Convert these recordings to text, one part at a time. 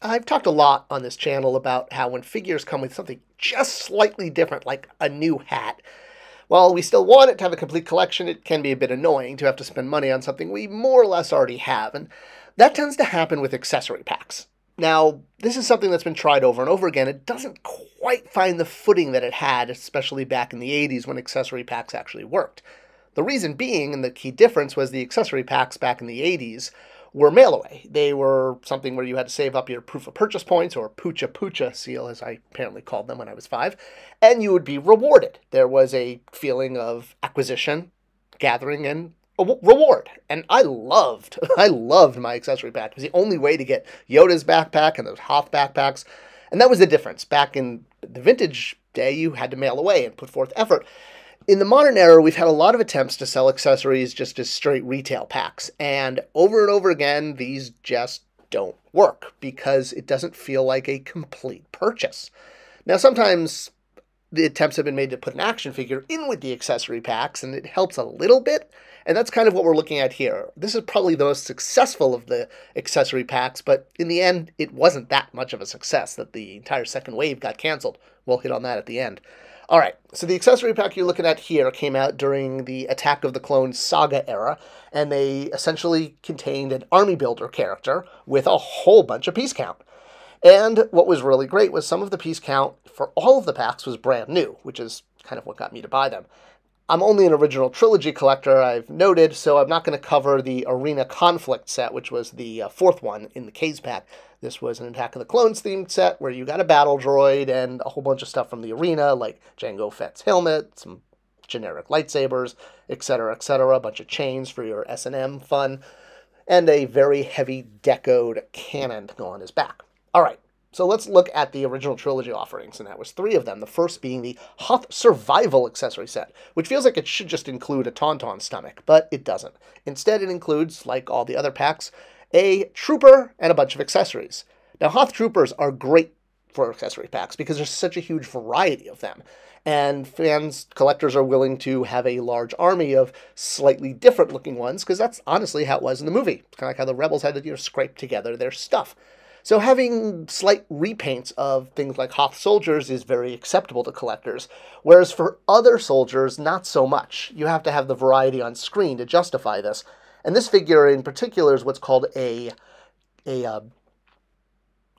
I've talked a lot on this channel about how when figures come with something just slightly different, like a new hat, while we still want it to have a complete collection, it can be a bit annoying to have to spend money on something we more or less already have, and that tends to happen with accessory packs. Now, this is something that's been tried over and over again. It doesn't quite find the footing that it had, especially back in the 80s when accessory packs actually worked. The reason being, and the key difference, was the accessory packs back in the 80s were mail away. They were something where you had to save up your proof of purchase points, or Poocha Poocha seal, as I apparently called them when I was five, and you would be rewarded. There was a feeling of acquisition, gathering, and reward. And I loved, I loved my accessory pack. It was the only way to get Yoda's backpack and those Hoth backpacks. And that was the difference. Back in the vintage day, you had to mail away and put forth effort. In the modern era, we've had a lot of attempts to sell accessories just as straight retail packs, and over and over again, these just don't work because it doesn't feel like a complete purchase. Now, sometimes the attempts have been made to put an action figure in with the accessory packs, and it helps a little bit. And that's kind of what we're looking at here. This is probably the most successful of the accessory packs, but in the end, it wasn't that much of a success that the entire second wave got canceled. We'll hit on that at the end. All right, so the accessory pack you're looking at here came out during the Attack of the Clones saga era, and they essentially contained an army builder character with a whole bunch of piece count. And what was really great was some of the piece count for all of the packs was brand new, which is kind of what got me to buy them. I'm only an original trilogy collector, I've noted, so I'm not going to cover the Arena Conflict set, which was the uh, fourth one in the K's pack. This was an Attack of the Clones themed set where you got a battle droid and a whole bunch of stuff from the arena, like Jango Fett's helmet, some generic lightsabers, etc., etc., a bunch of chains for your S&M fun, and a very heavy decoed cannon to go on his back. All right, so let's look at the original trilogy offerings, and that was three of them. The first being the Hoth Survival accessory set, which feels like it should just include a Tauntaun stomach, but it doesn't. Instead, it includes, like all the other packs, a trooper, and a bunch of accessories. Now, Hoth troopers are great for accessory packs because there's such a huge variety of them. And fans, collectors are willing to have a large army of slightly different looking ones because that's honestly how it was in the movie. It's kind of like how the rebels had to you know, scrape together their stuff. So having slight repaints of things like Hoth soldiers is very acceptable to collectors, whereas for other soldiers, not so much. You have to have the variety on screen to justify this. And this figure in particular is what's called a, a uh,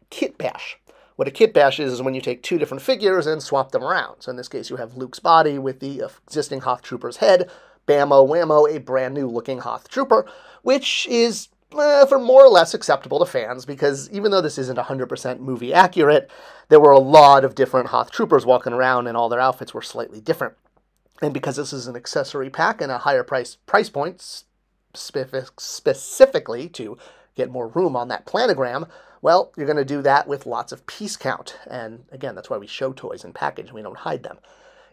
kit bash. What a kit bash is, is when you take two different figures and swap them around. So in this case, you have Luke's body with the existing Hoth Trooper's head, Bammo Whammo, a brand new looking Hoth Trooper, which is eh, for more or less acceptable to fans because even though this isn't 100% movie accurate, there were a lot of different Hoth Troopers walking around and all their outfits were slightly different. And because this is an accessory pack and a higher price price point, specific, specifically to get more room on that planogram, well, you're going to do that with lots of piece count. And again, that's why we show toys in package, we don't hide them.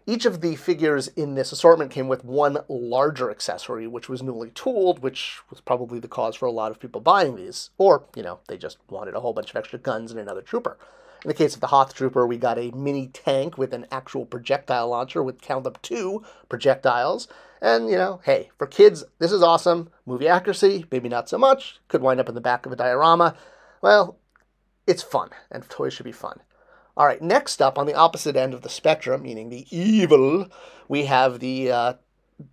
Each of the figures in this assortment came with one larger accessory, which was newly tooled, which was probably the cause for a lot of people buying these. Or, you know, they just wanted a whole bunch of extra guns and another trooper. In the case of the Hoth Trooper, we got a mini tank with an actual projectile launcher with count up two projectiles. And, you know, hey, for kids, this is awesome. Movie accuracy, maybe not so much. Could wind up in the back of a diorama. Well, it's fun, and toys should be fun. All right, next up on the opposite end of the spectrum, meaning the evil, we have the uh,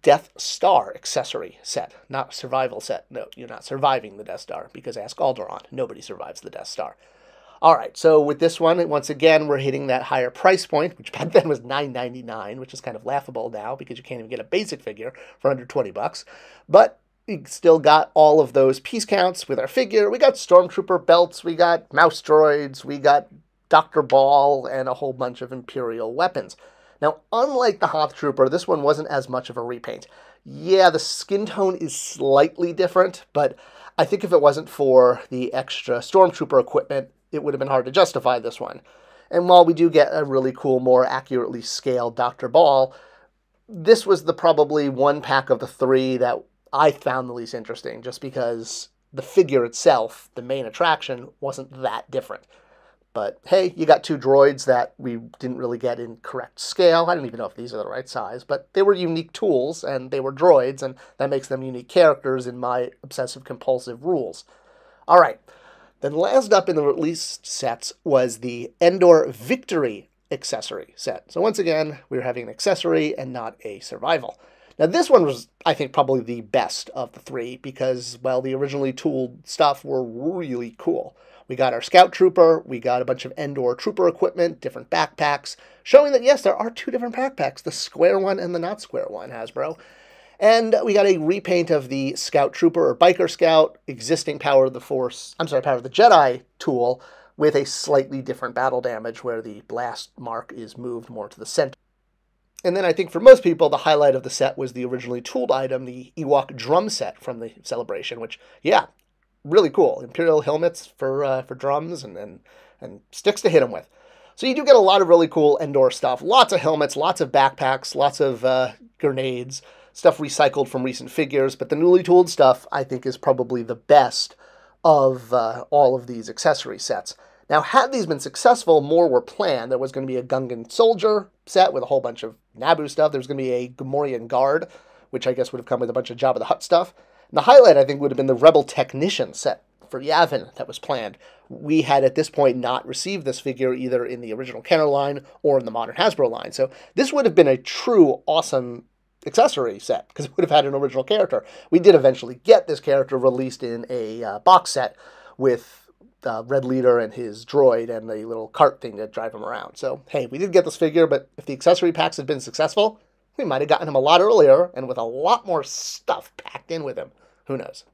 Death Star accessory set, not survival set. No, you're not surviving the Death Star because ask Alderaan. Nobody survives the Death Star. All right, so with this one, once again, we're hitting that higher price point, which back then was $9.99, which is kind of laughable now because you can't even get a basic figure for under 20 bucks. But we still got all of those piece counts with our figure. We got Stormtrooper belts, we got mouse droids, we got Dr. Ball, and a whole bunch of Imperial weapons. Now, unlike the Hoth Trooper, this one wasn't as much of a repaint. Yeah, the skin tone is slightly different, but I think if it wasn't for the extra Stormtrooper equipment, it would have been hard to justify this one. And while we do get a really cool, more accurately scaled Dr. Ball, this was the probably one pack of the three that I found the least interesting, just because the figure itself, the main attraction, wasn't that different. But hey, you got two droids that we didn't really get in correct scale. I don't even know if these are the right size, but they were unique tools and they were droids, and that makes them unique characters in my obsessive compulsive rules. All right, Then last up in the released sets was the Endor Victory accessory set. So once again, we were having an accessory and not a survival. Now this one was, I think, probably the best of the three because, well, the originally tooled stuff were really cool. We got our Scout Trooper, we got a bunch of Endor Trooper equipment, different backpacks, showing that yes, there are two different backpacks, the square one and the not square one, Hasbro. And we got a repaint of the Scout Trooper or Biker Scout, existing Power of the Force, I'm sorry, Power of the Jedi tool, with a slightly different battle damage where the blast mark is moved more to the center. And then I think for most people, the highlight of the set was the originally tooled item, the Ewok drum set from the celebration, which, yeah, really cool. Imperial helmets for uh, for drums and, and and sticks to hit them with. So you do get a lot of really cool Endor stuff. Lots of helmets, lots of backpacks, lots of uh, grenades, stuff recycled from recent figures. But the newly tooled stuff, I think, is probably the best of uh, all of these accessory sets. Now, had these been successful, more were planned. There was going to be a Gungan soldier set with a whole bunch of Naboo stuff. There was going to be a Gamorrean guard, which I guess would have come with a bunch of Jabba the Hutt stuff. And the highlight, I think, would have been the Rebel Technician set for Yavin that was planned. We had at this point not received this figure either in the original Kenner line or in the modern Hasbro line. So this would have been a true awesome accessory set because it would have had an original character. We did eventually get this character released in a uh, box set with uh, Red Leader and his droid and the little cart thing to drive him around. So, hey, we did get this figure, but if the accessory packs had been successful, we might have gotten him a lot earlier and with a lot more stuff packed in with him. Who knows?